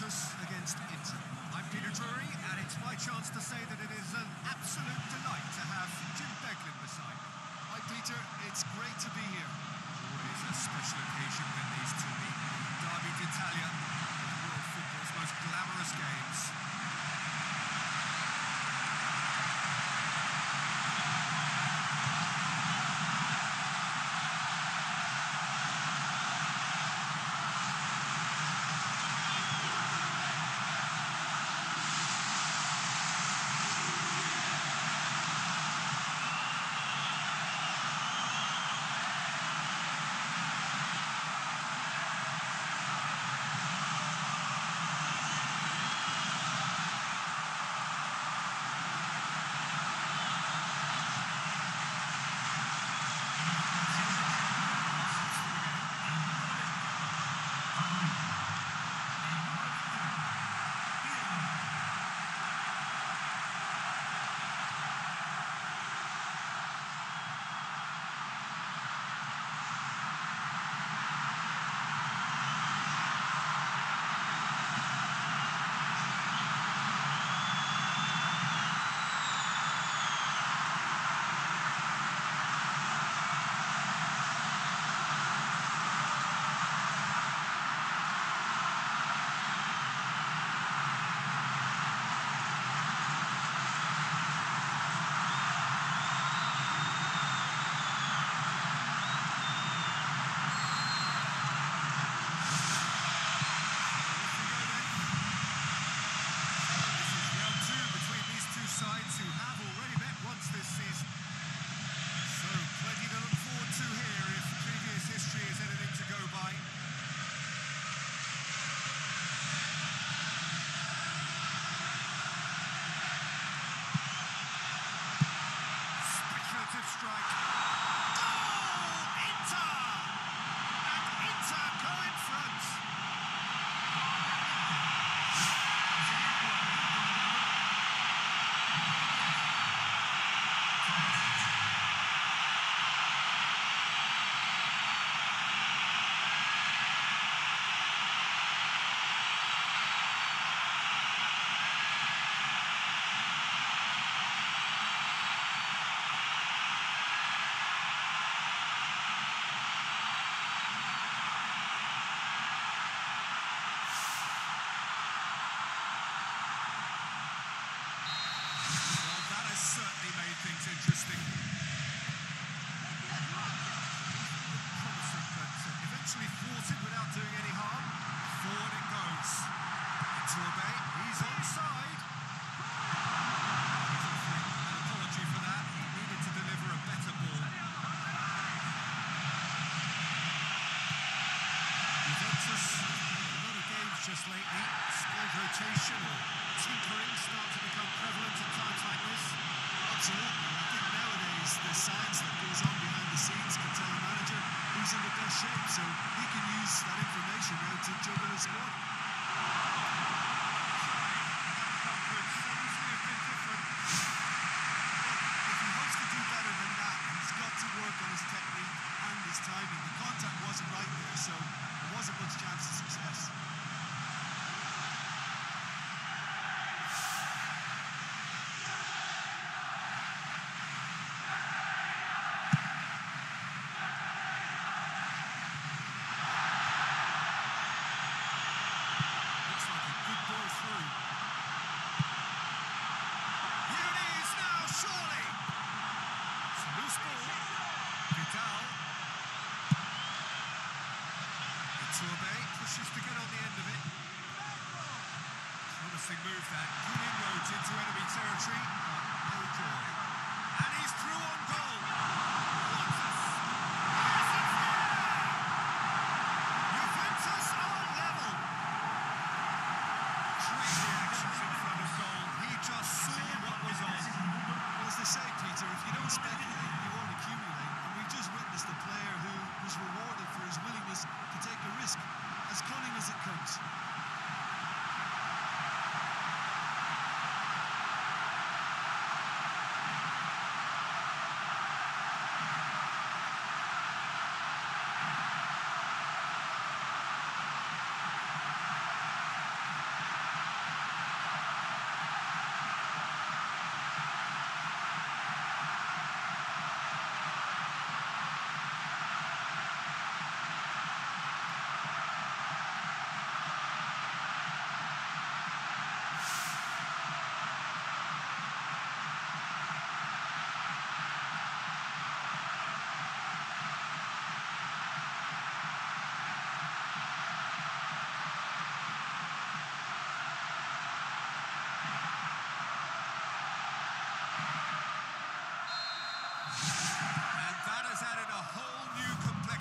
Juventus against Inter. I'm Peter Drury, and it's my chance to say that it is an absolute delight to have Jim Beglin beside me. Hi, Peter. It's great to be here. Always a special occasion when these two meet. Derby d'Italia, the world football's most glamorous games. Eventually thwarted without doing any harm. Forward it goes. Iturbe, he's onside. An apology for that. He needed to deliver a better ball. Juventus, a lot of games just lately. Squad rotation or tinkering start to become prevalent at times like this. Absolutely. I think nowadays the science that goes on behind the scenes can tell a manager who's in the best shape, so he can use that information now to juggle his squad.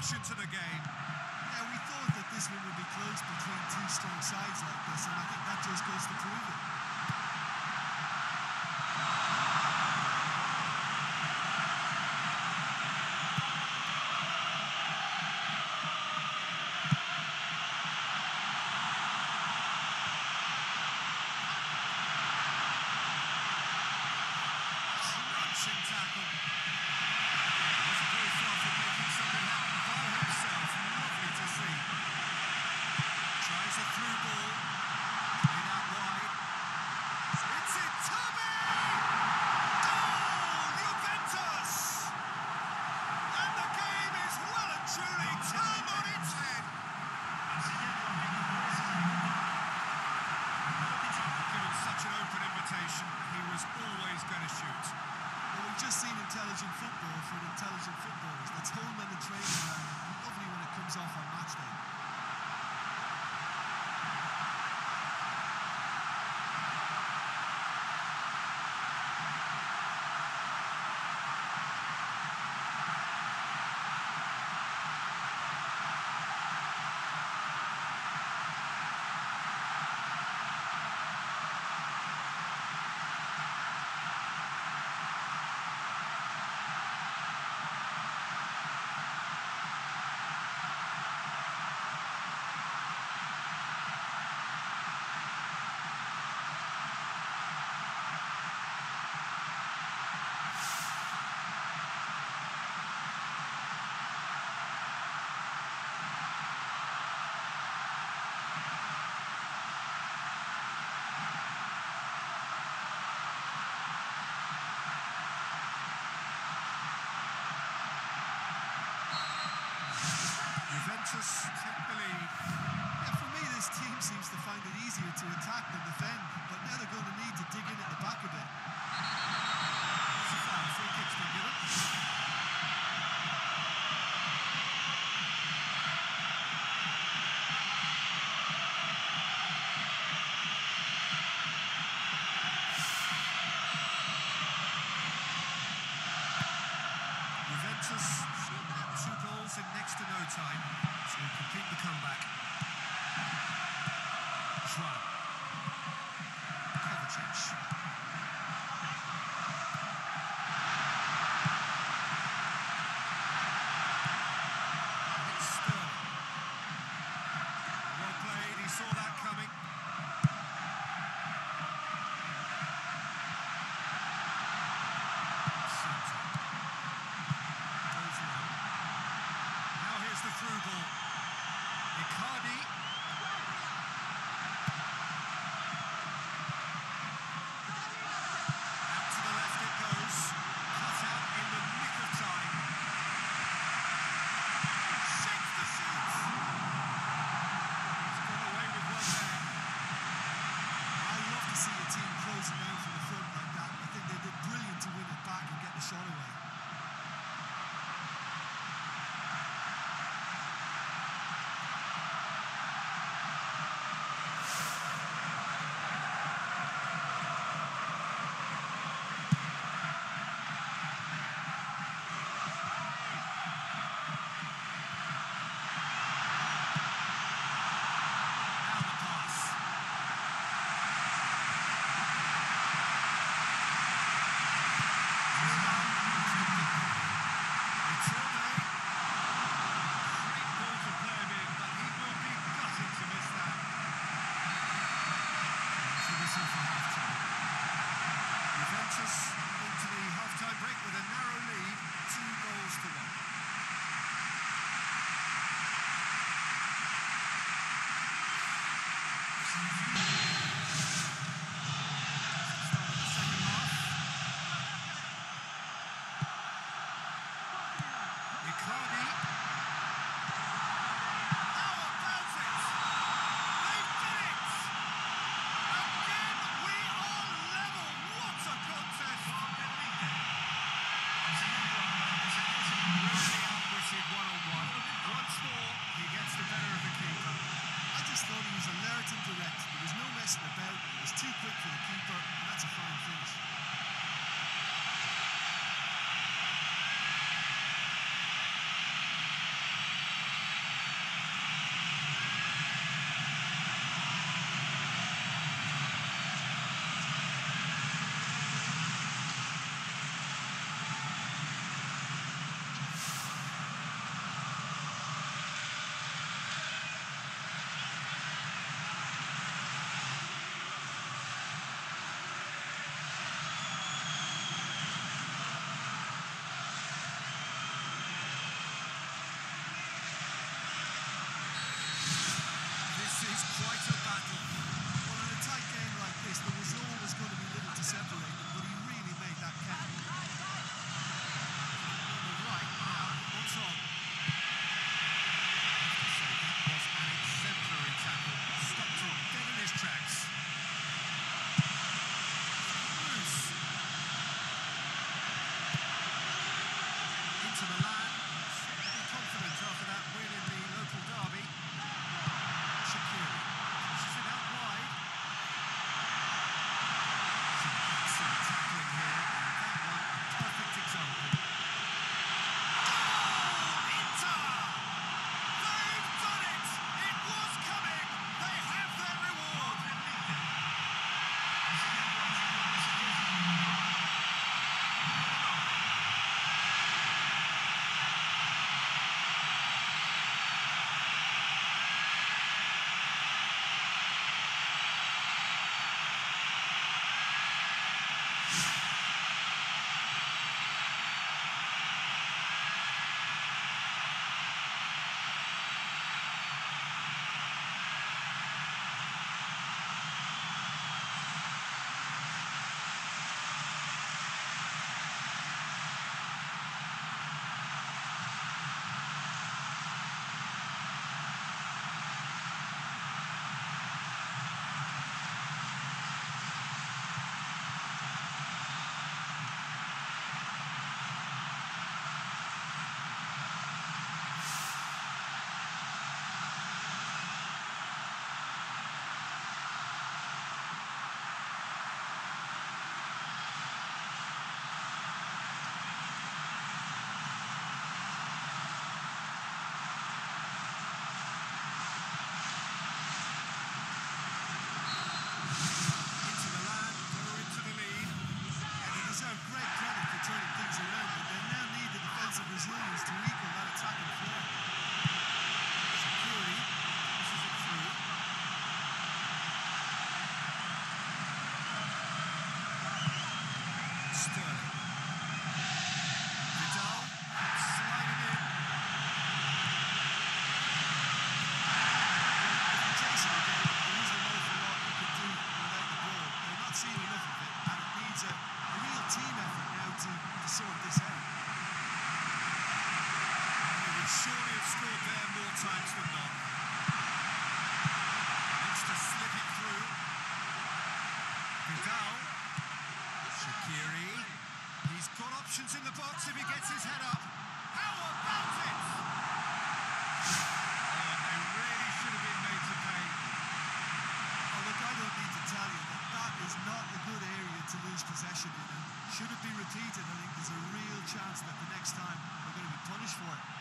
dimension to the game. Yeah, we thought that this one would be close between two strong sides like this, and I think that just goes to prove it. intelligent football for intelligent footballers. That's home and the training ground, lovely when it comes off on match day. seems to find it easier to attack than defend, but now they're going to need to dig in at the back a bit. alive. gets his head up. How about it? Oh, they really should have been made to pay. Oh, look, I don't need to tell you that that is not a good area to lose possession in. And Should it be repeated, I think there's a real chance that the next time we're going to be punished for it.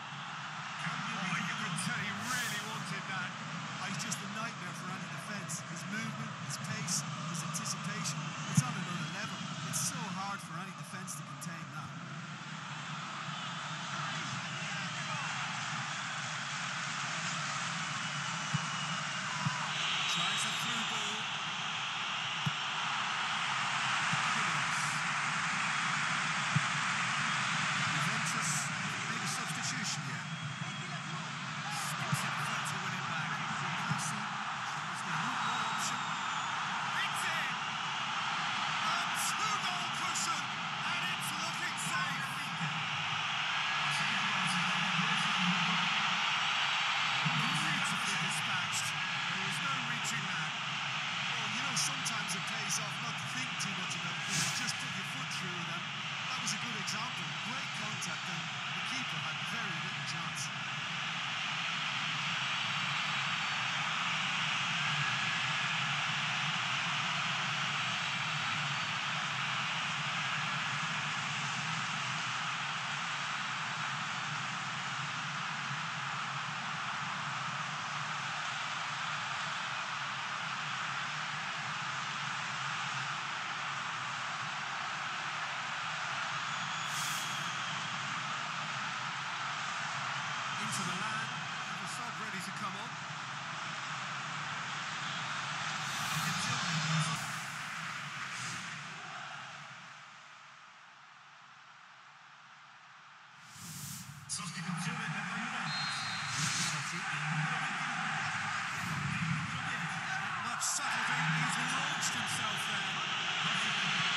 Much subtlety, he's launched himself there.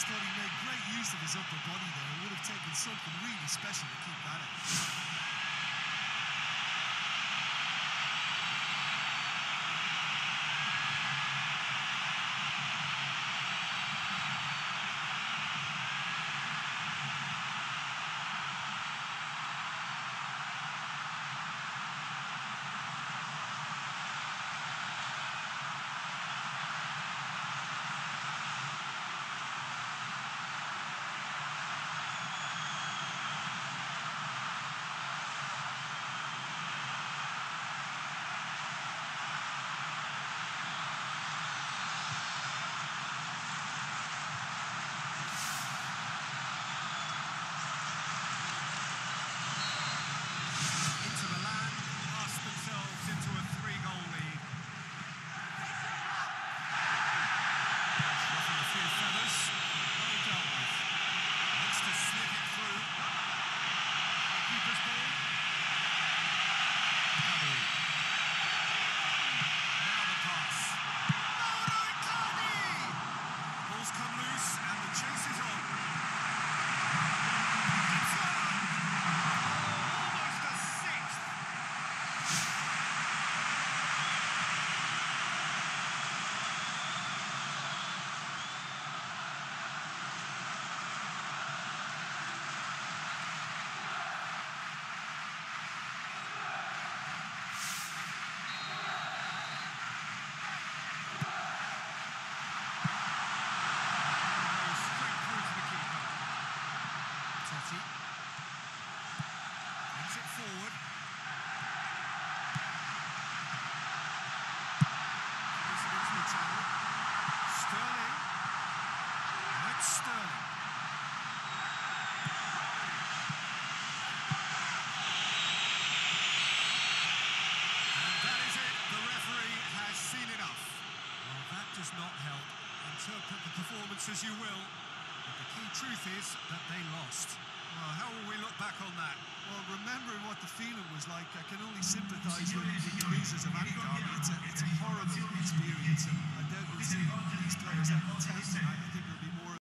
just thought he made great use of his upper body there. It would have taken something really special to keep that out. Interpret the performance as you will. But the key truth is that they lost. Well, how will we look back on that? Well, remembering what the feeling was like, I can only sympathise with, the losers of any derby. It's a, it's a horrible experience, and I doubt we'll see these players ever take it. I think